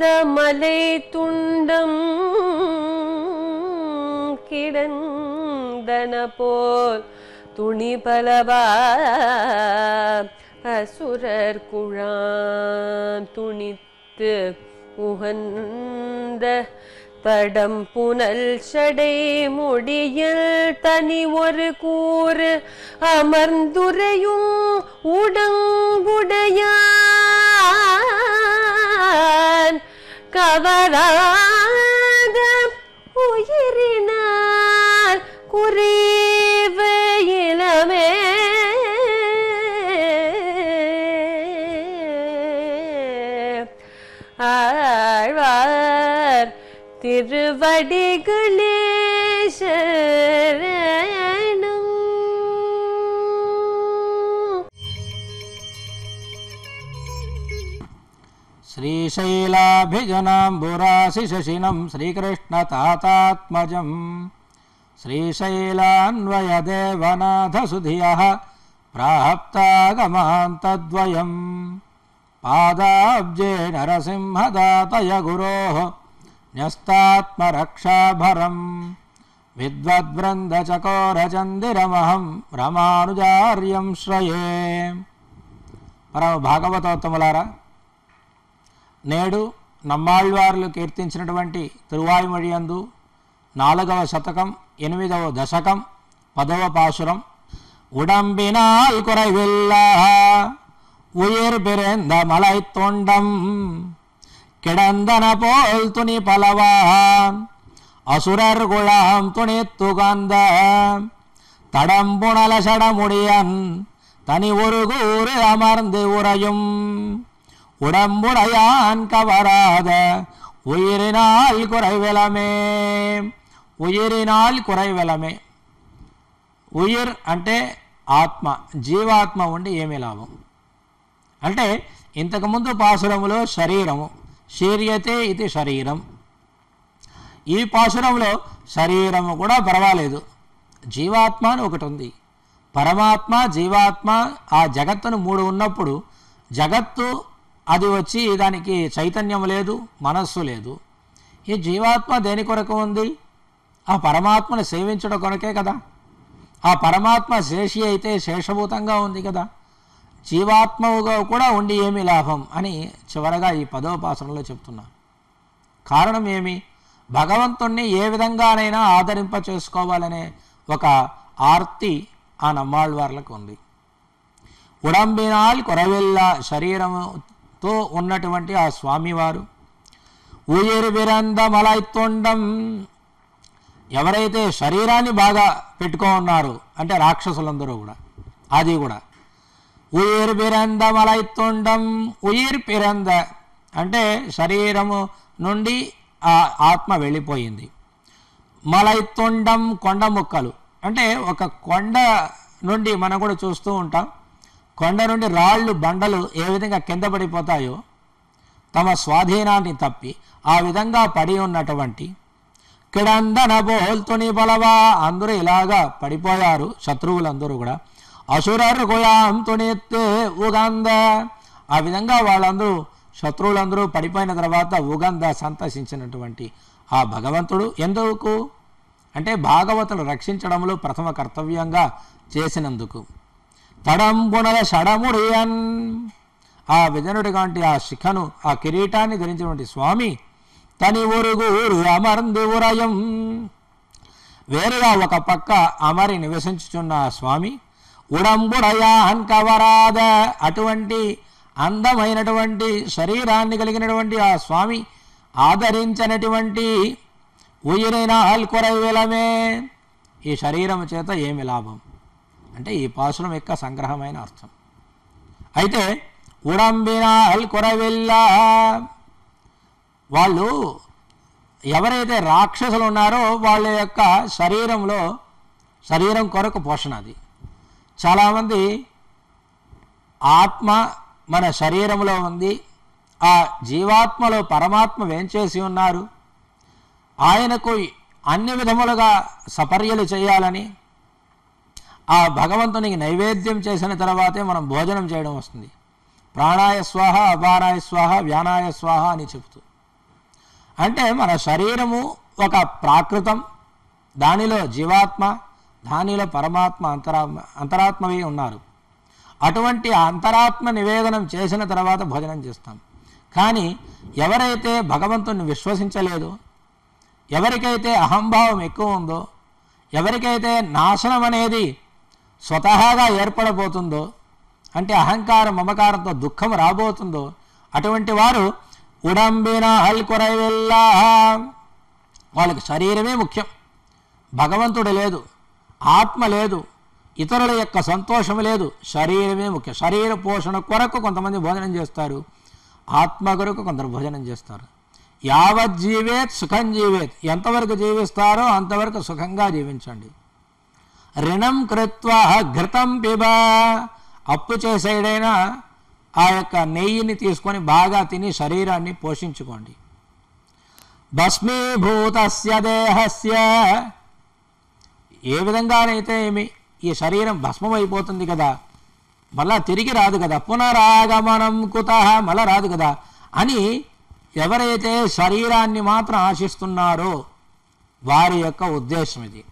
உயிர் மலை துண்டம் கிடந்தன போல் துணி பலவா அசுரர் குழாம் துணித்து உகந்த தடம் புனல் சடை முடியில் தனி ஒரு கூறு அமர்ந்துரையும் உடங்குடையான். கவராத உயிரினால் குறைவு இளமே. ஆழ்வார் திருவடிகள் श्रीशैलाभिजनाम्बुराशिशशिनं श्रीकृष्णतातात्मजं श्रीशैलान्वयदेवनाथसुधियः प्राप्तागमान्तद्वयं पादाब्जे नरसिंहदातय गुरोः न्यस्तात्मरक्षाभरम् విద్వద్బృందచకోరచందిరమహం రమానుజార్యం శ్రయే పరమ భాగవతోత్తములారా నేడు నమ్మాళ్వార్లు కీర్తించినటువంటి తిరువాయుమడియందు నాలుగవ శతకం ఎనిమిదవ దశకం పదవ పాశురం ఉడంబినాయి తొండం కిడందన పోల్ తుని పలవా అసురర్ గుళాం తుని తుగంద తడంబుణల షడముడియన్ తని ఒరుగురు అమర్ది ఉరయం. உடம்புடையான் கவராத உயிரினால் குறைவிலமே ఉయిరినాల్ కురైవెలమే ఉయిర్ అంటే ఆత్మ జీవాత్మ ఉండి ఏమి లాభం అంటే ఇంతకుముందు పాసురములో శరీరము శీర్యతే ఇది శరీరం ఈ పాసురంలో శరీరము కూడా పర్వాలేదు జీవాత్మ అని ఒకటి ఉంది పరమాత్మ జీవాత్మ ఆ జగత్తును మూడు ఉన్నప్పుడు జగత్తు అది వచ్చి దానికి చైతన్యం లేదు మనస్సు లేదు. ఈ జీవాత్మ దేని కొరకు ఉంది? ఆ పరమాత్మను సేవించడం కొరకే కదా. ఆ పరమాత్మ శేషి అయితే శేషభూతంగా ఉంది కదా. జీవాత్మవుగా కూడా ఉండి ఏమి లాభం అని చివరగా ఈ పదోపాసనలో చెప్తున్నా. కారణం ఏమి? భగవంతుణ్ణి ఏ విధంగానైనా ఆదరింప చేసుకోవాలనే ఒక ఆర్తి ఆ నమ్మాళ్ళవార్లకు ఉంది. ఉడంబినాల్ కొరవెల్ల తో ఉన్నటువంటి ఆ స్వామివారు ఉయిర్ విరంద మలైతొండం ఎవరైతే శరీరాన్ని బాగా పెట్టుకో ఉన్నారో అంటే రాక్షసులందరూ కూడా అది కూడా ఉయిర్ పిరంద మలైతుండం ఉయిర్ పిరంద అంటే శరీరము నుండి ఆ ఆత్మ వెళ్ళిపోయింది. మలైతుండం కొండ ముక్కలు అంటే ఒక కొండ నుండి మనం కూడా చూస్తూ ఉంటాం. కొండ నుండి రాళ్ళు బండలు ఏ విధంగా కింద పడిపోతాయో తమ స్వాధీనాన్ని తప్పి ఆ విధంగా పడి ఉన్నటువంటి కిడందన బోల్తుని బలవా అందరూ ఇలాగా పడిపోయారు. శత్రువులందరూ కూడా అసురరు కులాం ఉగంద ఆ విధంగా వాళ్ళందరూ శత్రువులందరూ పడిపోయిన తర్వాత ఉగంద సంతసించినటువంటి ఆ భగవంతుడు ఎందుకు? అంటే భాగవతులు రక్షించడంలో ప్రథమ కర్తవ్యంగా చేసినందుకు. తడంబుణల సడముడియన్ ఆ విజనుడిగాంటి ఆ శిఖను ఆ కిరీటాన్ని ధరించినటువంటి స్వామి తని ఊరుగు ఊరు అమరంది ఉరయం. వేరుగా ఒక పక్క అమరి నివసించుచున్న ఆ స్వామి ఉడంబుడయాన్ కవరాద అటువంటి అందమైనటువంటి శరీరాన్ని కలిగినటువంటి ఆ స్వామి ఆదరించినటువంటి ఉయిరైన ఆల్కొరవిలమే ఈ శరీరం చేత ఏమి లాభం? అంటే ఈ పాసురం యొక్క సంగ్రహమైన అర్థం. అయితే ఉడంబినాల్ కొరవెల్లా వాళ్ళు ఎవరైతే రాక్షసులు ఉన్నారో వాళ్ళ యొక్క శరీరంలో శరీరం కొరకు పోషణ అది. చాలామంది ఆత్మ మన శరీరంలో ఉంది ఆ జీవాత్మలో పరమాత్మ వేంచేసి ఉన్నారు ఆయనకు అన్ని విధములుగా సపర్యలు చేయాలని ఆ భగవంతునికి నైవేద్యం చేసిన తర్వాతే మనం భోజనం చేయడం వస్తుంది. ప్రాణాయ స్వాహ అపానాయ స్వాహ వ్యానాయ స్వాహ అని చెబుతూ. అంటే మన శరీరము ఒక ప్రాకృతం దానిలో జీవాత్మ దానిలో పరమాత్మ అంతరా అంతరాత్మవి ఉన్నారు. అటువంటి అంతరాత్మ నివేదనం చేసిన తర్వాత భోజనం చేస్తాం. కానీ ఎవరైతే భగవంతుని విశ్వసించలేదో ఎవరికైతే అహంభావం ఎక్కువ ఉందో ఎవరికైతే నాశనం అనేది స్వతహాగా ఏర్పడబోతుందో అంటే అహంకారం మమకారంతో దుఃఖం రాబోతుందో అటువంటి వారు ఉడంబిన హల్కొరవెల్లా వాళ్ళకి శరీరమే ముఖ్యం. భగవంతుడు లేదు ఆత్మ లేదు ఇతరుల యొక్క సంతోషం లేదు శరీరమే ముఖ్యం. శరీర పోషణ కొరకు కొంతమంది భోజనం చేస్తారు ఆత్మ కొరకు కొందరు భోజనం చేస్తారు. యావత్ జీవేత్ సుఖం జీవేత్. ఎంతవరకు జీవిస్తారో అంతవరకు సుఖంగా జీవించండి. రుణం కృత్వా ఘృతం పిబా. అప్పు చేసేడైనా ఆ యొక్క నెయ్యిని తీసుకొని బాగా తిని శరీరాన్ని పోషించుకోండి. భస్మీభూతస్య దేహస్య. ఏ విధంగానైతే ఏమి ఈ శరీరం భస్మం అయిపోతుంది కదా మళ్ళా తిరిగి రాదు కదా పునరాగమనం కుత మళ్ళా రాదు కదా అని ఎవరైతే శరీరాన్ని మాత్రం ఆశిస్తున్నారో వారి యొక్క ఉద్దేశం ఇది.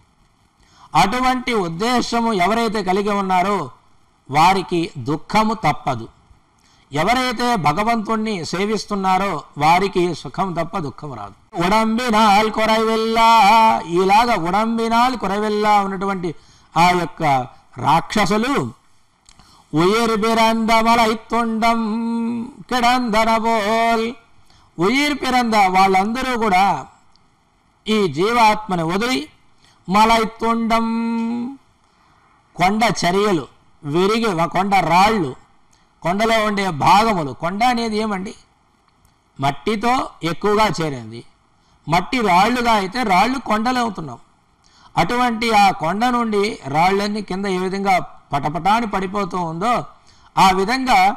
అటువంటి ఉద్దేశము ఎవరైతే కలిగి ఉన్నారో వారికి దుఃఖము తప్పదు. ఎవరైతే భగవంతుణ్ణి సేవిస్తున్నారో వారికి సుఖం తప్ప దుఃఖం రాదు. ఉడంబినాల్ కొరవెల్లా ఇలాగ ఉడంబినాల్ కొరవెల్లా ఉన్నటువంటి ఆ యొక్క రాక్షసులు ఉయిర్ బిరంద కిడందనబోల్. ఉయిర్ పిరంద వాళ్ళందరూ కూడా ఈ జీవాత్మని వదిలి మలైతుండం. కొండ చర్యలు విరిగి ఒక కొండ రాళ్ళు కొండలో ఉండే భాగములు. కొండ అనేది ఏమండి? మట్టితో ఎక్కువగా చేరింది. మట్టి రాళ్ళుగా అయితే రాళ్ళు కొండలు అవుతున్నాం. అటువంటి ఆ కొండ నుండి రాళ్ళన్నీ కింద ఏ విధంగా పటపటాని పడిపోతూ ఉందో ఆ విధంగా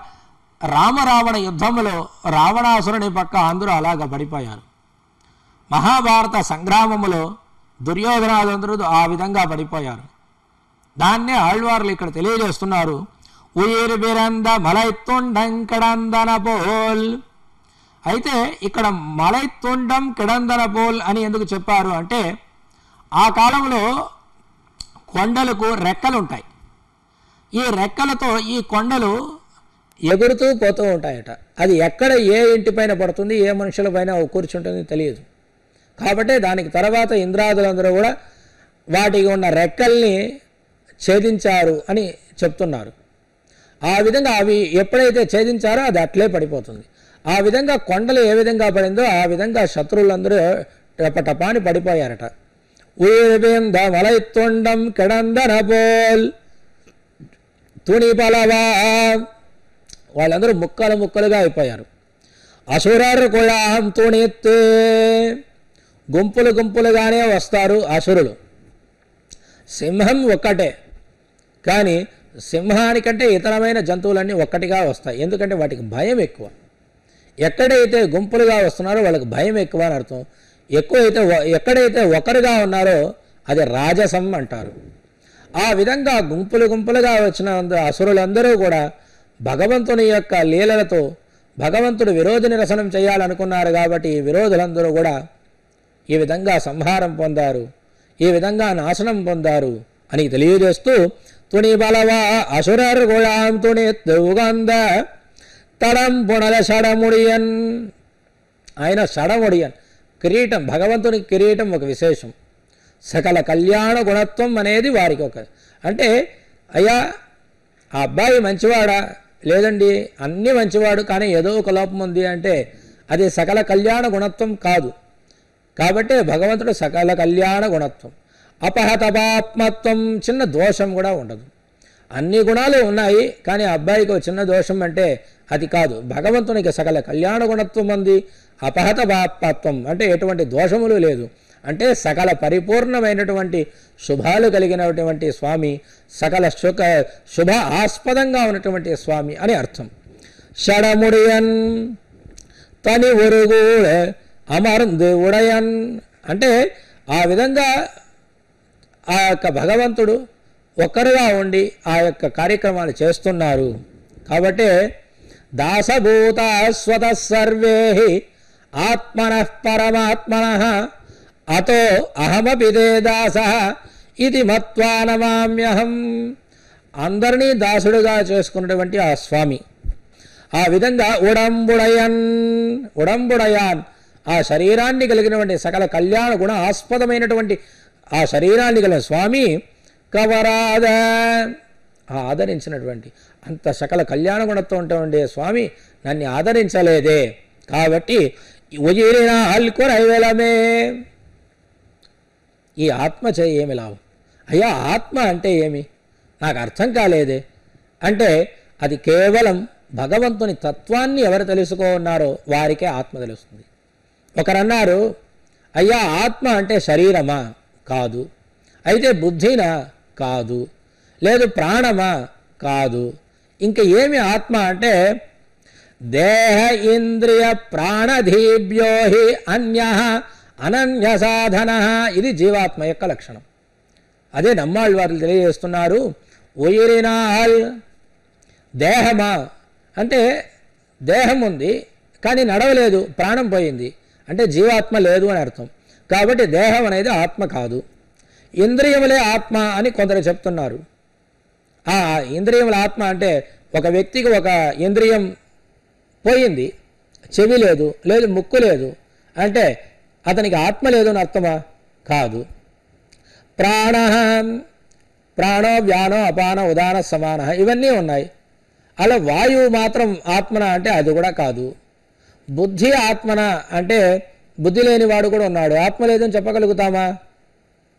రామరావణ యుద్ధములో రావణాసురుని పక్క అందరూ అలాగ పడిపోయారు. మహాభారత సంగ్రామములో దుర్యోధనాదందరూ ఆ విధంగా పడిపోయారు. దాన్నే ఆళ్వార్లు ఇక్కడ తెలియజేస్తున్నారు. ఉయిర్ బిరంద మలైతుండం కిడందన పోల్. అయితే ఇక్కడ మలైతుండం కిడందన పోల్ అని ఎందుకు చెప్పారు అంటే ఆ కాలంలో కొండలకు రెక్కలు ఉంటాయి ఈ రెక్కలతో ఈ కొండలు ఎగురుతూ పోతూ ఉంటాయట. అది ఎక్కడ ఏ ఇంటిపైన పడుతుంది ఏ మనుషుల పైన కూర్చుంటుంది తెలియదు. కాబట్టి దానికి తర్వాత ఇంద్రాదులందరూ కూడా వాటికి ఉన్న రెక్కల్ని ఛేదించారు అని చెప్తున్నారు. ఆ విధంగా అవి ఎప్పుడైతే ఛేదించారో అది అట్లే పడిపోతుంది. ఆ విధంగా కొండలు ఏ విధంగా పడిందో ఆ విధంగా శత్రువులందరూ టపటపాని పడిపోయారట. ఊరిబింద మలైతుండం కిడందన పోల్ తుణి పలవా వాళ్ళందరూ ముక్కలు ముక్కలుగా అయిపోయారు. అసురర్ కుళాం తుణిత్తే గుంపులు గుంపులుగానే వస్తారు అసురులు. సింహం ఒక్కటే కానీ సింహానికంటే ఇతరమైన జంతువులన్నీ ఒక్కటిగా వస్తాయి. ఎందుకంటే వాటికి భయం ఎక్కువ. ఎక్కడైతే గుంపులుగా వస్తున్నారో వాళ్ళకి భయం ఎక్కువ అని అర్థం. ఎక్కువైతే ఎక్కడైతే ఒకరుగా ఉన్నారో అది రాజసం అంటారు. ఆ విధంగా గుంపులు గుంపులుగా వచ్చిన అసురులందరూ కూడా భగవంతుని యొక్క లీలలతో భగవంతుడు విరోధ నిరసనం చేయాలనుకున్నారు కాబట్టి ఈ విరోధులందరూ కూడా ఈ విధంగా సంహారం పొందారు? ఈ విధంగా నాశనం పొందారు? అని తెలియజేస్తూ తుని బలవా అసురర్ గుళాం తుని ఉగంద తడం పునల షడముడియన్. ఆయన షడముడియన్. కిరీటం భగవంతుని కిరీటం ఒక విశేషం. సకల కళ్యాణ గుణత్వం అనేది వారికి ఒక. అంటే అయ్యా ఆ అబ్బాయి మంచివాడా? లేదండి అన్నీ మంచివాడు కానీ ఏదో ఒక లోపం ఉంది అంటే అది సకల కళ్యాణ గుణత్వం కాదు. కాబట్టి భగవంతుడు సకల కళ్యాణ గుణత్వం అపహతపాత్మత్వం చిన్న దోషం కూడా ఉండదు. అన్ని గుణాలు ఉన్నాయి కానీ అబ్బాయికి చిన్న దోషం అంటే అది కాదు. భగవంతునికి సకల కళ్యాణ గుణత్వం ఉంది అపహత పాపత్వం అంటే ఎటువంటి దోషములు లేదు. అంటే సకల పరిపూర్ణమైనటువంటి శుభాలు కలిగినటువంటి స్వామి సకల శుక శుభ ఆస్పదంగా ఉన్నటువంటి స్వామి అని అర్థం. షడముడియన్ తని ఒరుగుడ అమర్ందు ఉడయన్ అంటే ఆ విధంగా ఆ యొక్క భగవంతుడు ఒక్కరుగా ఉండి ఆ యొక్క కార్యక్రమాలు చేస్తున్నారు. కాబట్టి దాసభూతాస్వత సర్వే ఆత్మన పరమాత్మన అతో అహమపి దాస ఇది మత్వానమామ్యహం అందరినీ దాసుడుగా చేసుకున్నటువంటి ఆ స్వామి. ఆ విధంగా ఉడంబుడయన్ ఉడంబుడయాన్ ఆ శరీరాన్ని కలిగినటువంటి సకల కళ్యాణ గుణ ఆస్పదమైనటువంటి ఆ శరీరాన్ని కలిగిన స్వామి కవరాద ఆదరించినటువంటి అంత సకల కళ్యాణ గుణతో ఉంటే స్వామి నన్ను ఆదరించలేదే. కాబట్టి ఉజిరిన అల్కురైవెలమే ఈ ఆత్మ చేయి ఏమి లాభం? అయ్యా ఆత్మ అంటే ఏమి? నాకు అర్థం కాలేదే. అంటే అది కేవలం భగవంతుని తత్వాన్ని ఎవరు తెలుసుకో ఉన్నారో వారికే ఆత్మ తెలుస్తుంది. ఒకరన్నారు అయ్యా ఆత్మ అంటే శరీరమా? కాదు. అయితే బుద్ధినా? కాదు. లేదు ప్రాణమా? కాదు. ఇంక ఏమి ఆత్మ అంటే దేహ ఇంద్రియ ప్రాణధీభ్యో హి అన్య అనన్య సాధన ఇది జీవాత్మ యొక్క లక్షణం. అదే నమ్మాళ్ళు వారు తెలియజేస్తున్నారు ఉయిరినాల్ దేహమా? అంటే దేహం ఉంది కానీ నడవలేదు ప్రాణం పోయింది. అంటే జీవాత్మ లేదు అని అర్థం. కాబట్టి దేహం అనేది ఆత్మ కాదు. ఇంద్రియములే ఆత్మ అని కొందరు చెప్తున్నారు. ఆ ఇంద్రియముల ఆత్మ అంటే ఒక వ్యక్తికి ఒక ఇంద్రియం పోయింది చెవి లేదు లేదు ముక్కు లేదు అంటే అతనికి ఆత్మ లేదు అని అర్థమా? కాదు. ప్రాణ ప్రాణో వ్యానో అపాన ఉదాన సమాన ఇవన్నీ ఉన్నాయి. అలా వాయువు మాత్రం ఆత్మన అంటే అది కూడా కాదు. బుద్ధి ఆత్మన అంటే బుద్ధి లేనివాడు కూడా ఉన్నాడు. ఆత్మ లేదని చెప్పగలుగుతామా?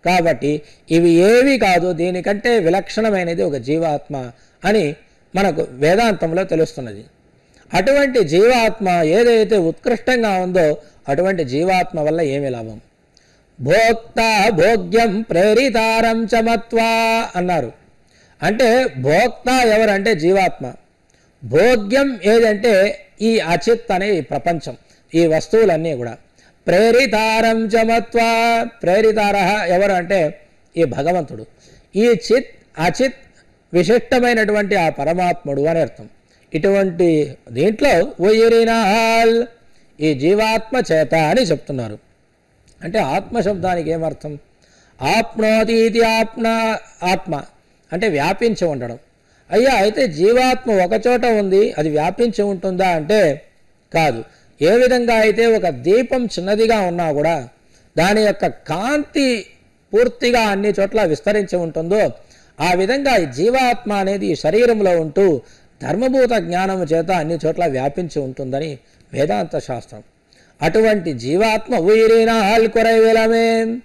కాబట్టి ఇవి ఏవి కాదు దీనికంటే విలక్షణమైనది ఒక జీవాత్మ అని మనకు వేదాంతంలో తెలుస్తున్నది. అటువంటి జీవాత్మ ఏదైతే ఉత్కృష్టంగా ఉందో అటువంటి జీవాత్మ వల్ల ఏమి లాభం? భోక్త భోగ్యం ప్రేరితారం చమత్వా అన్నారు. అంటే భోక్త ఎవరంటే జీవాత్మ. భోగ్యం ఏదంటే ఈ అచిత్ అనే ఈ ప్రపంచం ఈ వస్తువులన్నీ కూడా. ప్రేరితారం చమత్వా ప్రేరితార ఎవరు అంటే ఈ భగవంతుడు. ఈ చిత్ అచిత్ విశిష్టమైనటువంటి ఆ పరమాత్ముడు అని అర్థం. ఇటువంటి దీంట్లో ఉయిరినాల్ ఈ జీవాత్మ చేత అని చెప్తున్నారు. అంటే ఆత్మ శబ్దానికి ఏమర్థం? ఇది ఆప్న ఆత్మ. అంటే వ్యాపించి ఉండడం. అయ్యా అయితే జీవాత్మ ఒకచోట ఉంది అది వ్యాపించి ఉంటుందా అంటే కాదు. ఏ విధంగా అయితే ఒక దీపం చిన్నదిగా ఉన్నా కూడా దాని యొక్క కాంతి పూర్తిగా అన్ని చోట్ల విస్తరించి ఉంటుందో ఆ విధంగా ఈ జీవాత్మ అనేది ఈ శరీరంలో ఉంటూ ధర్మభూత జ్ఞానము చేత అన్ని చోట్ల వ్యాపించి ఉంటుందని వేదాంత శాస్త్రం. అటువంటి జీవాత్మ ఉయిరిన ఆల్కొరై వేలమే?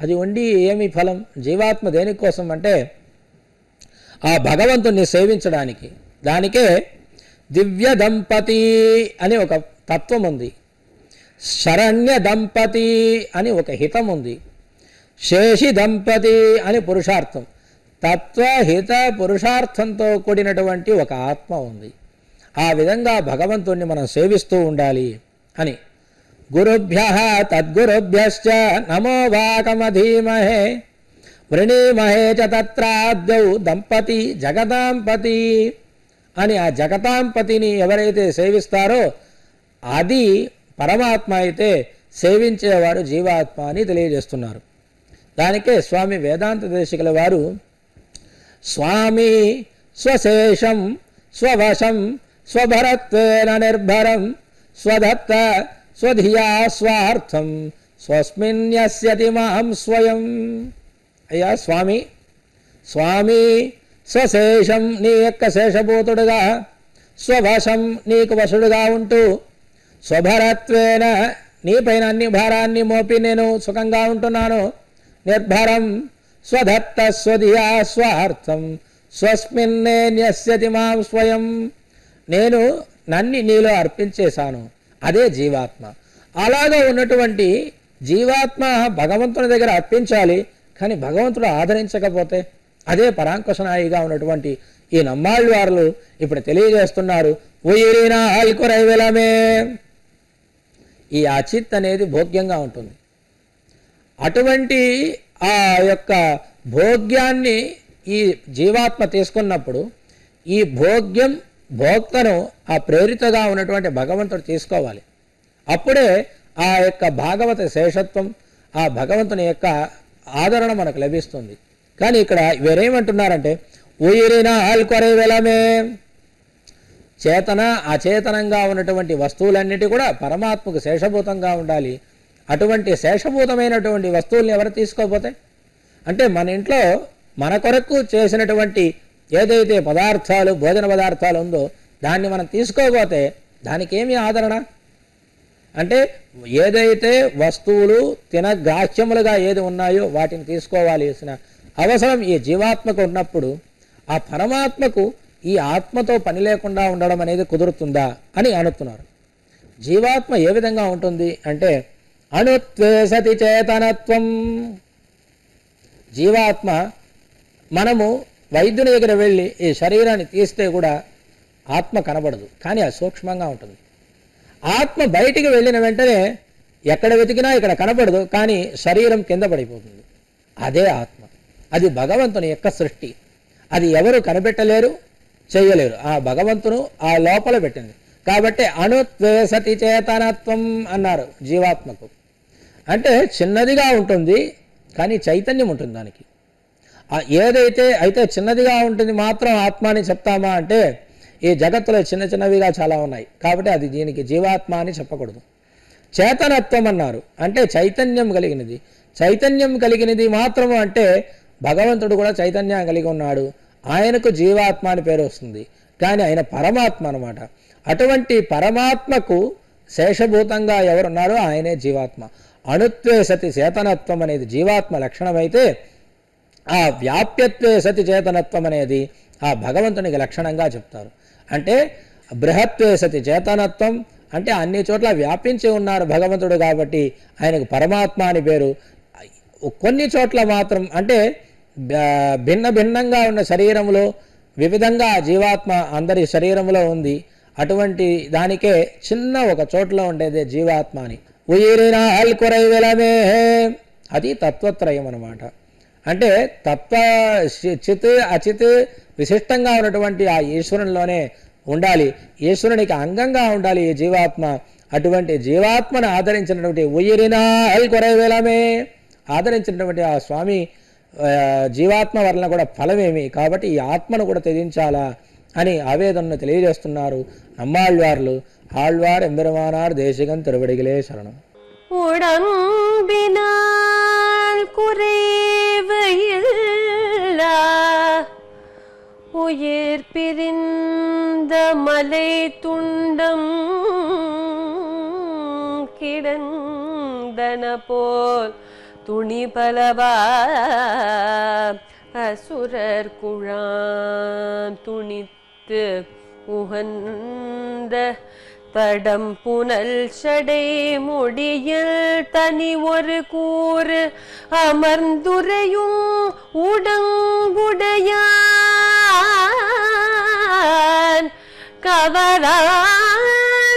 అది ఉండి ఏమి ఫలం? జీవాత్మ దేనికోసం అంటే ఆ భగవంతుణ్ణి సేవించడానికి. దానికే దివ్య దంపతి అని ఒక తత్వం ఉంది శరణ్య దంపతి అని ఒక హితం ఉంది శేషి దంపతి అని పురుషార్థం. తత్వహిత పురుషార్థంతో కూడినటువంటి ఒక ఆత్మ ఉంది. ఆ విధంగా భగవంతుణ్ణి మనం సేవిస్తూ ఉండాలి అని. గురుభ్య తద్గురుభ్యశ్చ నమో వాకమధీమహే వృణీమహే చ తత్రాద్యౌ దంపతి జగదాంపతి అని ఆ జగతాంపతిని ఎవరైతే సేవిస్తారో అది పరమాత్మ అయితే సేవించేవాడు జీవాత్మ అని తెలియజేస్తున్నారు. దానికే స్వామి వేదాంత దేశికుల వారు స్వామి స్వశేషం స్వవశం స్వభరత్వేన నిర్భరం స్వదత్త స్వధియా స్వార్థం స్వస్మిన్యస్యతి మహం స్వయం. అయ్యా స్వామి స్వామి స్వశేషం నీ యొక్క శేషభూతుడుగా స్వవశం నీకు వశుడుగా ఉంటూ స్వభరత్వేన నీపైన అన్ని భారాన్ని మోపి నేను సుఖంగా ఉంటున్నాను. నిర్భరం స్వధత్త స్వధియా స్వార్థం స్వస్మిన్నే న్యస్యతి మాం స్వయం. నేను నన్ని నీలో అర్పించేశాను అదే జీవాత్మ. అలాగా ఉన్నటువంటి జీవాత్మ భగవంతుని దగ్గర అర్పించాలి. కానీ భగవంతుడు ఆదరించకపోతే అదే పరాంకుశనాయిగా ఉన్నటువంటి ఈ నమ్మాళ్ళు వారు ఇప్పుడు తెలియజేస్తున్నారు. ఈ అచిత్ అనేది భోగ్యంగా ఉంటుంది. అటువంటి ఆ యొక్క భోగ్యాన్ని ఈ జీవాత్మ తీసుకున్నప్పుడు ఈ భోగ్యం భోక్తను ఆ ప్రేరితగా ఉన్నటువంటి భగవంతుడు తీసుకోవాలి. అప్పుడే ఆ యొక్క భాగవత శేషత్వం ఆ భగవంతుని యొక్క ఆదరణ మనకు లభిస్తుంది. కానీ ఇక్కడ వేరేమంటున్నారంటే ఉయిరిన ఆల్కొరే వెలమే. చేతన అచేతనంగా ఉన్నటువంటి వస్తువులన్నిటి కూడా పరమాత్మకు శేషభూతంగా ఉండాలి. అటువంటి శేషభూతమైనటువంటి వస్తువుల్ని ఎవరు తీసుకోపోతే అంటే మన ఇంట్లో మన కొరకు చేసినటువంటి ఏదైతే పదార్థాలు భోజన పదార్థాలు ఉందో దాన్ని మనం తీసుకోకపోతే దానికి ఏమి ఆదరణ? అంటే ఏదైతే వస్తువులు తినగ్రాహ్యములుగా ఏది ఉన్నాయో వాటిని తీసుకోవాల్సిన అవసరం ఈ జీవాత్మకు ఉన్నప్పుడు ఆ పరమాత్మకు ఈ ఆత్మతో పని లేకుండా ఉండడం అనేది కుదురుతుందా అని అనుతున్నారు జీవాత్మ ఏ విధంగా ఉంటుంది అంటే అణుత్వేసతి చేతనత్వం. జీవాత్మ మనము వైద్యుని దగ్గర వెళ్ళి ఈ శరీరాన్ని తీస్తే కూడా ఆత్మ కనబడదు కానీ అది సూక్ష్మంగా ఉంటుంది. ఆత్మ బయటికి వెళ్ళిన వెంటనే ఎక్కడ వెతికినా ఇక్కడ కనపడదు కానీ శరీరం కింద పడిపోతుంది. అదే ఆత్మ. అది భగవంతుని యొక్క సృష్టి. అది ఎవరు కనిపెట్టలేరు చేయలేరు. ఆ భగవంతును ఆ లోపల పెట్టింది. కాబట్టి అణుత్వేసతి చేతనత్వం అన్నారు జీవాత్మకు. అంటే చిన్నదిగా ఉంటుంది కానీ చైతన్యం ఉంటుంది దానికి. ఏదైతే అయితే చిన్నదిగా ఉంటుంది మాత్రం ఆత్మ అని చెప్తామా అంటే ఈ జగత్తులో చిన్న చిన్నవిగా చాలా ఉన్నాయి. కాబట్టి అది దీనికి జీవాత్మ అని చెప్పకూడదు. చేతనత్వం అన్నారు. అంటే చైతన్యం కలిగినది. చైతన్యం కలిగినది మాత్రము అంటే భగవంతుడు కూడా చైతన్యం కలిగి ఉన్నాడు. ఆయనకు జీవాత్మ అని పేరు వస్తుంది. కానీ ఆయన పరమాత్మ అనమాట అటువంటి పరమాత్మకు శేషభూతంగా ఎవరున్నారో ఆయనే జీవాత్మ. అణుత్వే సతి చేతనత్వం అనేది జీవాత్మ లక్షణమైతే ఆ వ్యాప్యత్వే సతి చేతనత్వం అనేది ఆ భగవంతునికి లక్షణంగా చెప్తారు. అంటే బృహత్వే సతి చేతనత్వం అంటే అన్ని చోట్ల వ్యాపించి ఉన్నారు భగవంతుడు కాబట్టి ఆయనకు పరమాత్మ అని పేరు. కొన్ని చోట్ల మాత్రం అంటే భిన్న భిన్నంగా ఉన్న శరీరంలో వివిధంగా జీవాత్మ అందరి శరీరంలో ఉంది. అటువంటి దానికే చిన్న ఒక చోట్ల ఉండేదే జీవాత్మ అని. ఉయిరిన అల్కొరై అది తత్వత్రయం అనమాట అంటే తత్వ చి- చిత్ అచిత్ విశిష్టంగా ఉన్నటువంటి ఆ ఈశ్వరునిలోనే ఉండాలి ఈశ్వరునికి అంగంగా ఉండాలి ఈ జీవాత్మ అటువంటి జీవాత్మను ఆదరించినటువంటి ఉయిరిన అల్కొరై వెలమే ఆదరించినటువంటి ఆ స్వామి ఆ, జీవాత్మ వలన కూడా ఫలమేమి కాబట్టి ఈ ఆత్మను కూడా త్యజించాలా అని ఆవేదనను తెలియజేస్తున్నారు నమ్మాళ్వార్లు ఆళ్వార్ ఎంబెరుమానార్ దేశికం తిరువడిగిలే శరణం உடம்பினால் குறைவையில் உயிர் பிரிந்த மலை துண்டம் கிடந்தன போல் துணி பலவா. அசுரர் குழாம் துணித்து உகந்த தடம் புனல் சடை முடியில் தனி ஒரு கூறு அமர்ந்துரையும் உடங்குடையான். கவராத